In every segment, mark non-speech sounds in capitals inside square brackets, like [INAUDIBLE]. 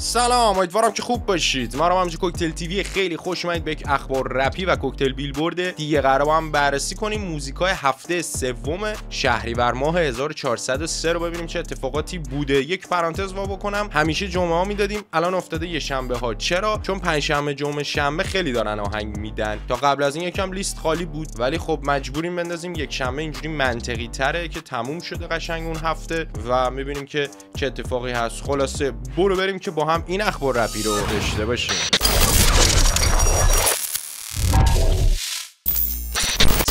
سلام امیدوارم که خوب باشید. ما رو همچه کوکتل تیوی. خیلی خوش اومدید به یک اخبار رپی و کوکتل بیلبورد دیگه. قرار با هم بررسی کنیم موزیکای هفته سوم شهریور ماه 1403 رو ببینیم چه اتفاقاتی بوده. یک پرانتز وا بکنم. همیشه جمعه ها می‌دادیم. الان افتاده یه شنبه ها. چرا؟ چون پنجشنبه جمعه شنبه خیلی دارن آهنگ میدن. تا قبل از این یکم لیست خالی بود. ولی خب مجبوریم بندازیم یک شنبه اینجوری منطقی تره که تموم شده قشنگ اون هفته و می‌بینیم که چه اتفاقی هست. خلاصه برو بریم که با هم این اخبار رپی رو داشته باشیم.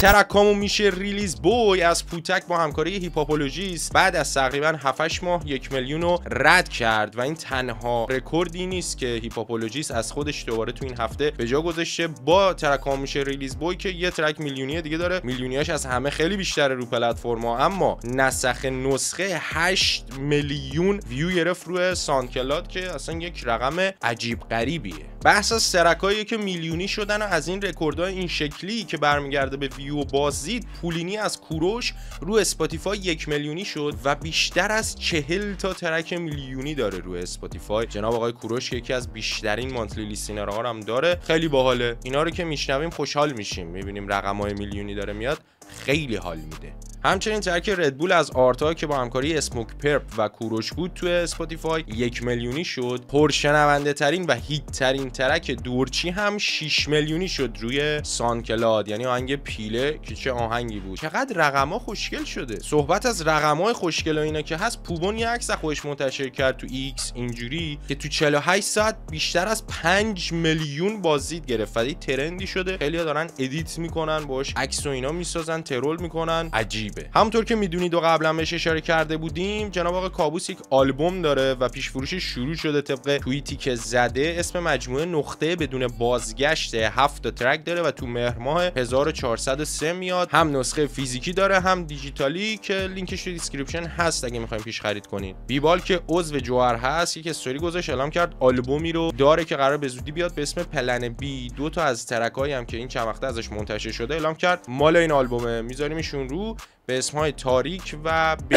track امو میشه release بوی از پوتک با همکاری Hiphopologist. بعد از تقریبا 7 ماه یک میلیون رو رد کرد و این تنها رکوردی نیست که Hiphopologist از خودش دوباره تو این هفته به جا گذاشته. با track امو میشه release بوی که یه track میلیونی دیگه داره. میلیونیاش از همه خیلی بیشتره رو پلتفرما. اما نسخ نسخه 8 میلیون ویو گرفت روی SoundCloud که اصلا یک رقم عجیب غریبیه. بحث از track ایی که میلیونی شدن و از این رکوردهای این شکلی که برمیگرده به ویو بازدید پولینی از کوروش رو Spotify یک میلیونی شد و بیشتر از چهل تا track میلیونی داره رو Spotify. جناب آقای کوروش یکی از بیشترین monthly listener ها هم داره. خیلی باحاله. اینا رو که میشنویم خوشحال میشیم. می‌بینیم رقمای میلیونی داره میاد. خیلی حال میده. همچنین track Red Bull از آرتا که با همکاری Smokepurpp و کوروش بود توی Spotify یک میلیونی شد. پرشنونده ترین و hit ترین track دورچی هم 6 میلیونی شد روی SoundCloud یعنی آهنگ پیله که چه آهنگی بود. چقدر رقما خوشگل شده. صحبت از رقمای خوشگل و اینا که هست پوبون یه عکس خودش منتشر کرد تو X اینجوری که تو 48 ساعت بیشتر از 5 میلیون بازدید گرفت. و trend ی شده. خیلی دارن edit می‌کنن باش عکس و اینا می‌سازن. troll می‌کنن. عجیب همونطور که می‌دونید و قبلا بهش اشاره کرده بودیم جناب آقای کابوس یک آلبوم داره و پیش فروش شروع شده طبق توییتی که زده. اسم مجموعه نقطه بدون بازگشت هفت تا track داره و تو مهر ماه 1403 میاد. هم نسخه فیزیکی داره هم دیجیتالی که لینکش تو description هست اگه می‌خوایم پیش خرید کنید. بیبال که عضو جوهر هست یک استوری گذاشت اعلام کرد آلبومی رو داره که قرار به زودی بیاد به اسم Plan B. دو تا از track ایی هم که این چند وقته ازش منتشر شده اعلام کرد مال این آلبومه. میذاریمشون رو به اسمهای تاریک و ب...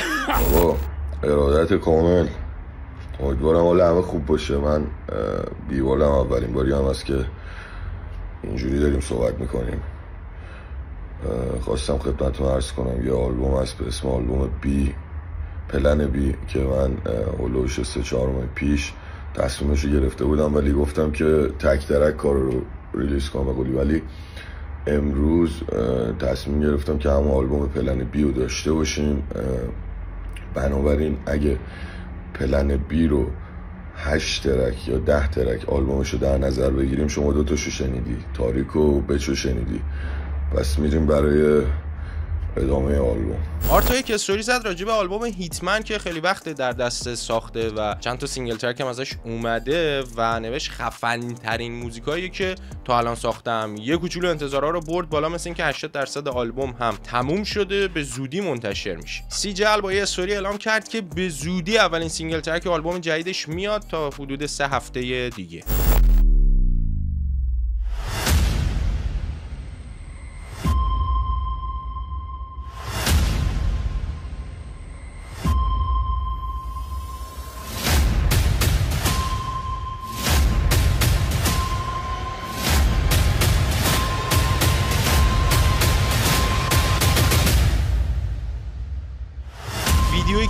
[COUGHS] ارادت کامل. امیدوارم حال همه خوب باشه. من بیوالم اولین باری هم هست که اینجوری داریم صحبت می‌کنیم. خواستم خدمتتون عرض کنم. یه آلبوم هست به اسم آلبوم بی Plan B که من حدودش سه چهار ماه پیش تصمیمش گرفته بودم ولی گفتم که تک track کار رو release کنم ولی امروز تصمیم گرفتم که همون آلبوم Plan B رو داشته باشیم. بنابراین اگه Plan B رو هشت track یا ده track آلبومش رو در نظر بگیریم شما دو تاشو شنیدی. تاریک و بچو شنیدی. پس میریم برای ادامه آلبوم. آرتا یک استوری زد راجع به آلبوم Hitman که خیلی وقت در دست ساخته و چند تا single track هم ازش اومده و نوشت خفن ترین موزیکایی که تا الان ساختم. یه کوچولو انتظارا رو برد بالا مثل اینکه 80 درصد آلبوم هم تموم شده به زودی منتشر میشه. سی جل با یه استوری اعلام کرد که به زودی اولین single track آلبوم جدیدش میاد تا حدود سه هفته دیگه.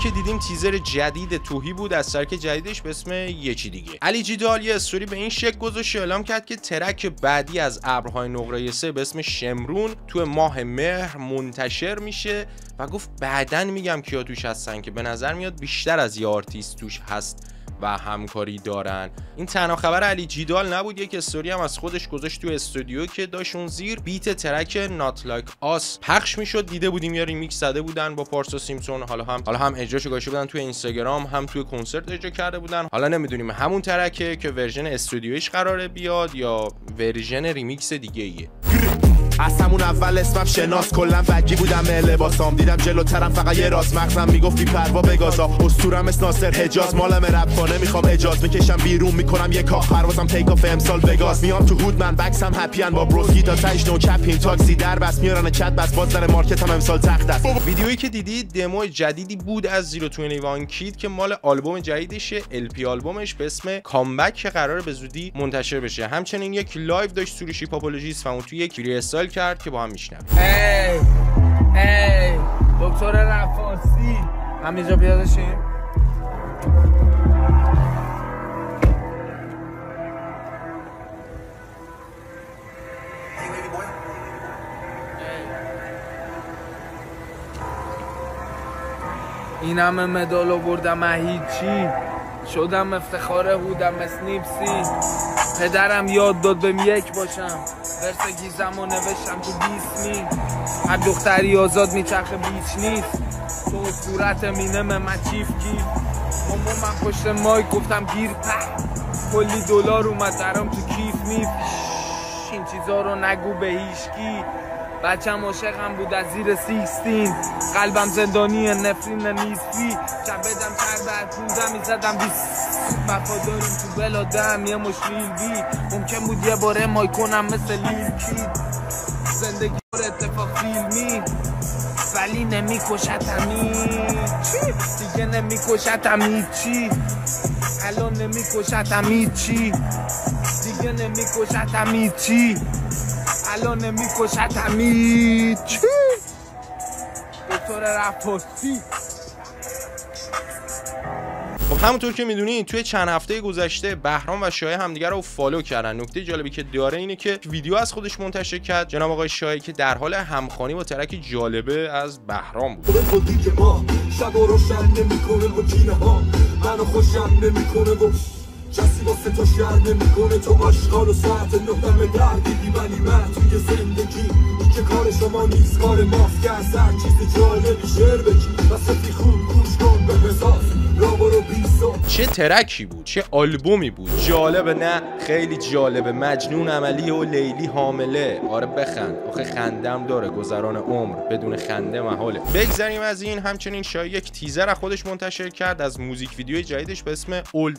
که دیدیم تیزر جدید توهی بود از track جدیدش به اسم یکی دیگه. علی جیدال یه استوری به این شکل گذاشت اعلام کرد که track بعدی از ابرهای نقره سه به اسم شمرون تو ماه مهر منتشر میشه و گفت بعدن میگم کیا توش هستن که به نظر میاد بیشتر از یه آرتیست توش هست. و همکاری دارن. این تنها خبر علی جیدال نبود یک استوری هم از خودش گذاشت تو استودیو که داشت زیر beat track Not Like Us پخش می‌شد. دیده بودیم یا ریمیکس زده بودن با پارسا سیمسون. حالا هم حالا هم اجراشو گذاشته بودن تو اینستاگرام هم توی کنسرت اجرا کرده بودن. حالا نمی‌دونیم همون track ه که version استودیویش قراره بیاد یا ورژن ریمیکس دیگه ایه از همون اول اسمم شناس کلا بگی بودم لباسام دیدم جلوترم فقط یه راست مغزم می‌گفت بی پروا بگازا استورم اس ناصر حجاز مالم رپ نمی‌خوام اجاز می‌کشم بیرون می‌کنم یه کاخ پروازم تیک آف امسال وگاس میام تو هود من بکسم هپی با بروسکی تا تاش نو چپین تاکسی در بس. میارن چت بس باز در مارکت هم امسال تخت است. ویدیویی که دیدید دمو جدیدی بود از زیرو 21 کید که مال آلبوم جدیدشه ال پی آلبومش به اسم کامبک که قرار به زودی منتشر بشه. همچنین یک لایو داشت سروشی پاپولوژیست و اون توی یک فری استایل کرد که با هم میشنم ای ای دکتر رفاسی. همینجا پیاده شیم این همه مدال بردم هیچی. شدم افتخار هودم اسنیپسی. پدرم یاد داد بهم یک باشم. ورس گیزم و نوشتم تو بیسمی هر دختری آزاد میچرخه بیچ نیست. تو صورت مینه من چیف کیف مامان من پشت مایک گفتم گیر په کلی دلار اومد درام تو کیف میف این چیزا رو نگو به هیشکی بچم عاشقم بود از زیر سیکستین قلبم زندانی نفرین نیستی شب بدم چر بعد پونزه می‌زدم بیس وفاداریم تو بلادم یه مشکیل بی. ممکن بود یه باره مای کنم مثل لیل کید. زندگی بار اتفاق فیلمی. ولی نمیکشتم چی دیگه نمیکشتم چی الان نمیکشتم چی دیگه نمیکشتم چی الان نمیکشت همین چی دکتر رفاسی. همونطور که می‌دونید توی چند هفته گذشته بهرام و شایع همدیگه رو فالو کردن. نکته جالبی که داره اینه که ویدیو از خودش منتشر کرد. جناب آقای شایع که در حال همخوانی با ترک جالبه از بهرام بود. شب کسی واسه تو شهر نمی‌کنه. تو آشغال و ساعت نهدم دردیدی ولی من توی زندگی که کار شما نیست. کار ماست که از هر چیز جالبی شعر بگی. و خوب گوش کن به حساس چه ترکی بود چه آلبومی بود جالبه نه خیلی جالبه مجنون عملی و لیلی حامله آره بخند آخه خندم داره گذران عمر بدون خنده محاله بگذریم از این همچنین شاید یک تیزر از خودش منتشر کرد از موزیک ویدیوی جدیدش به اسم اولد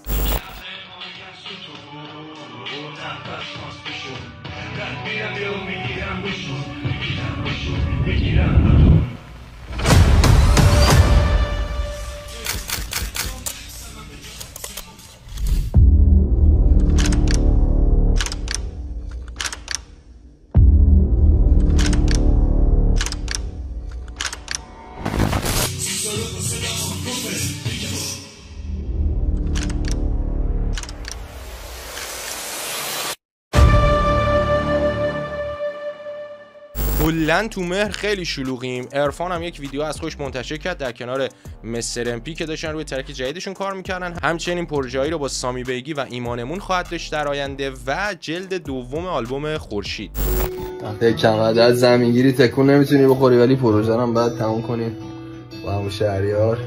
کلا تو مهر خیلی شلوغیم. ارفان هم یک ویدیو از خوش منتشر کرد در کنار مستر امپی که داشتن روی ترک جدیدشون کار می‌کردن. همچنین پروژه‌ای رو با سامی بیگی و ایمانمون خواهد داشت در آینده و جلد دوم آلبوم خورشید. وقتی کمد از زمینگیری تکون نمی‌تونی بخوری ولی پروژه هم بعد تموم کنیم با همون شهریار.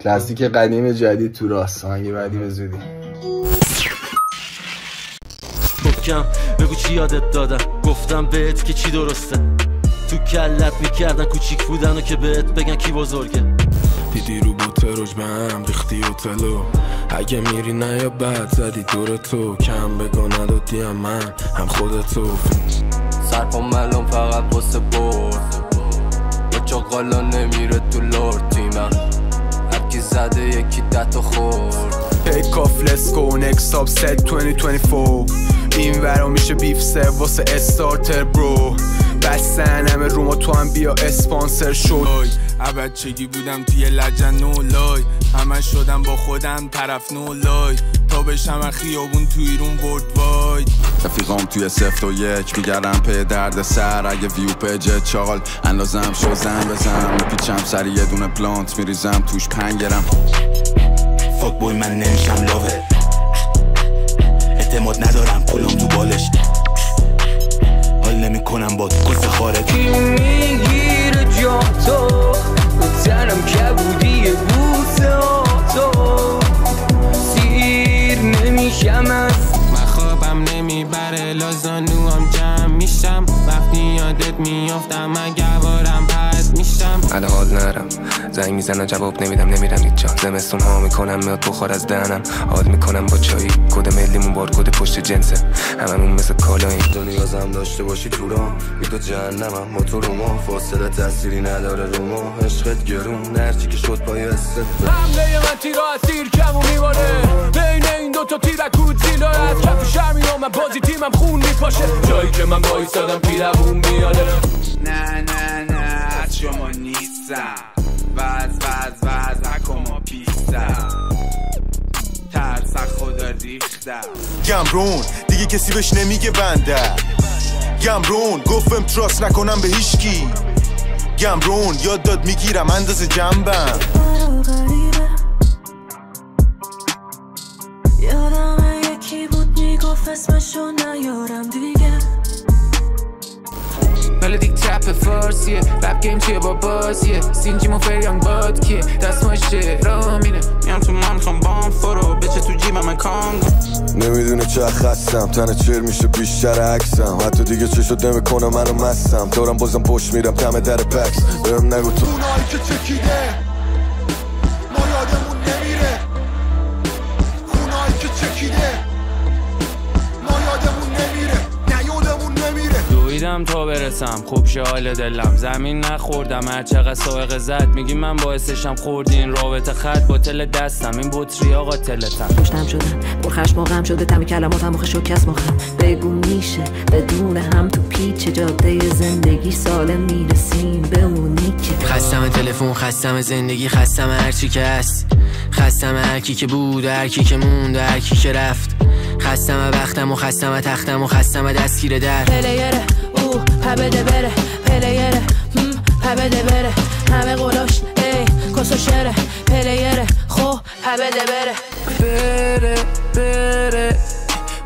کلاسیک قدیم جدید تو راست. آهنگ بعدی به زودی. بگو چی یادت دادم. گفتم بهت که چی درسته. تو کلت می‌کردن کوچیک بودن و که بهت بگن کی بزرگه. دیدی رو بوته روش به هم ریختی تلو. اگه میری نه یا بعد زدی دور تو. کم بگو ندادی هم من هم خودتو. سرپا ملون فقط بسه برد. یا چاقالا نمیره تو لورد تیمم. هرکی زده یکی دتو خورد. Take off, let's go, next set 2024 این ورا میشه بیف سر واسه استارتر برو. بستن همه روما تو هم بیا اسپانسر شد. چگی بودم توی لجن نو لای همه شدم با خودم طرف نو لای تا بشم خیابون تو ایرون ورد واید رفیقام توی سفت و یک میگردم په درد سر. اگه ویو پجه چال اندازم شوزم بزن. میپیچم سری یه دونه پلانت میریزم توش پنگرم. فاک بوی من نمیشم لاوه. اعتماد ندارم کلام تو بالش. حال نمی کنم با کس خارج. کی می‌گیره جا تو؟ تنم کبودی بوسه تو سیر نمیشم از من خوابم نمی‌بره لازانو هم جمع میافتم من گوارم میشم حال نرم. زنگ می‌زنم جواب نمیدم نمیرم هیچ جا. زمستون ها می‌کنم میاد بخور از دهنم. حال می‌کنم با چایی. کد ملیمون بار کد پشت جنسه. هممون مثل کالایی تو نیازم داشته باشی تو را بی تو جهنمم ما تو رو ما. فاصله تأثیری نداره رو ما. عشقت گرون. هرچی که شد پای حمله من تیر از تیر کمو میمانه بین این دوتا تیرک زیلا از کف شرمی من بازی تیمم خون میپاشه. جایی که من بایستادم پیرمون میاده نه. نیستم وز وز وز اکما پیستم ترس خدا ریختم گمرون دیگه کسی بهش نمیگه بنده. گمرون گفتم تراست نکنم به هیچکی. گمرون یاد داد می‌گیرم اندازه جنبم. یادم یکی بود می‌گفت اسمشو نیارم دیگه. ملودیک ترپ فارسیه رپ گیم چیه با بازیه سینجی مو فریانگ باد کیه دستماش رامینه میام تو من خوام بام فرو بچه تو جیبم من کانگو نمی‌دونه چه خستم. تنه چر میشه بیشتر عکسم. حتی دیگه چه شد نمی‌کنه منو مستم. دارم بازم پشت میرم دم در پکس. بهم نگو تو. که چکیده دویدم تا برسم. خوب شه حال دلم. زمین نخوردم. هر چقدر سائق زد میگی من باعثشم خوردی. این رابطه خط با تل دستم. این بطری آقا تلتم. پشتم شدن پرخشم واقعم شده. تمی کلماتم و شکست مخم بگو میشه. بدون هم تو پیچ جاده زندگی سالم می‌رسیم به اونی که. خستم تلفن خستم زندگی خستم هرچی که هست. خستم هر کی که بود و هر کی که موند و هر کی که رفت. خستم وقتم و خستم تختم و خستم دستگیر در پلیره پبده بره پلیره. هم پبده بره. همه قلاش ای کسو شره. پلیره. خو پبده بره. بره بره.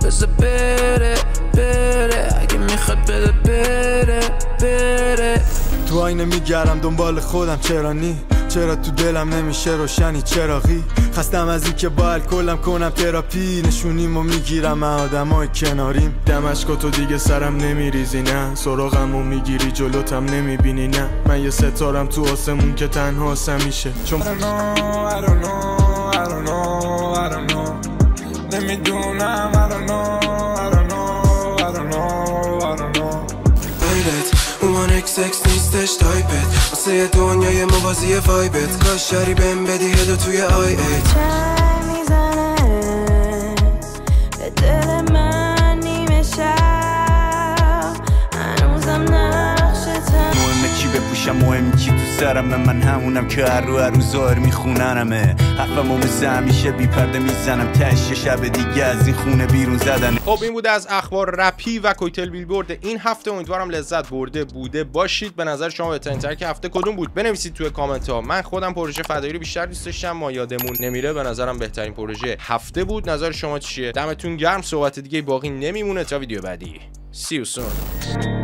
بذار بره بره. اگه می‌خواد بده بره بره. تو آینه میگردم دنبال خودم چرا نی؟ چرا تو دلم نمیشه روشنی؟ چراغی؟ خستم از این که با الکلم کنم تراپی. نشونیمو می‌گیرم آدمای کناریم. دمشق تو دیگه سرم نمیریزی نه؟ سراغمو می‌گیری جلوتم نمی‌بینی نه؟ من یه ستارم تو آسمون که تنها میشه چون نمی‌دونم اکس نیستش تایپت. واسه دنیای موازی وایبت. کاش شری بهم بدی هدو توی آی ایت. بپوشم مهم چی تو سرمه من همونم که هر رو هر رو ظاهر میخوننمه. حرفمو مثل همیشه بی پرده می‌زنم. تش شب دیگه از این خونه بیرون زدن. خب این بوده از اخبار رپی و کویتل بیلبورد. این هفته امیدوارم لذت برده بوده باشید. به نظر شما بهترین ترک هفته کدوم بود؟ بنویسید توی کامنت ها. من خودم پروژه فدایی رو بیشتر دوست داشتم. ما یادمون نمیره. به نظرم بهترین پروژه هفته بود. نظر شما چیه؟ دمتون گرم. صحبت دیگه باقی نمیمونه. تا ویدیو بعدی. See you soon.